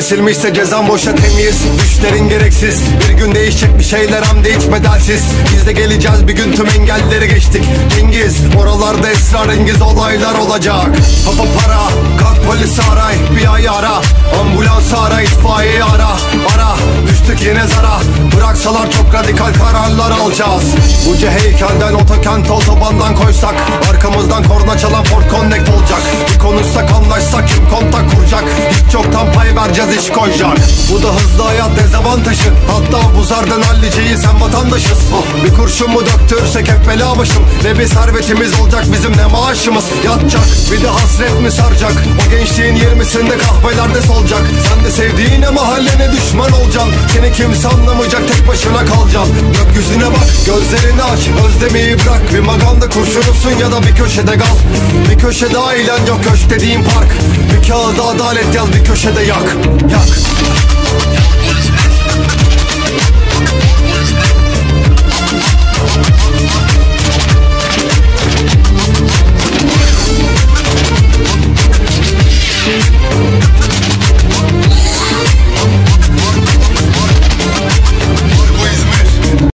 Kesilmişse cezam boşa temiz. Düşlerin gereksiz. Bir gün değişecek bir şeyler hem de hiç bedelsiz Biz de geleceğiz bir gün tüm engelleri geçtik. Cengiz Oralarda esrarengiz olaylar olacak. Hapa para Kalk polisi aray Bir ay ara. Ambulans ara itfaiye ara Ara. Düştük yine zara. Bıraksalar çok radikal kararlar alacağız. Buca heykelden otokent otobandan koysak Arkamızdan korna çalan Ford Connect olacak iş koyacak Bu da hızlı hayat dezavantajı. Hatta bu zardan halliceyi sen vatandaşız. Ah, Bir kurşun mu döktürsek hep bela başım. Ne bir servetimiz olacak bizim ne maaşımız? Yatacak bir de hasret mi saracak? O gençliğin yirmisinde kahvelerde solacak. Sen de sevdiğine mahallene düşman olacaksın. Seni kimse anlamayacak tek başına kalacaksın. Gökyüzüne bak gözlerini aç. Özlemeyi bırak bir maganda kurşunusun ya da bir köşede gaz. Bir köşede ailen yok köşk dediğin park. Bir kağıda adalet yaz bir köşede Yak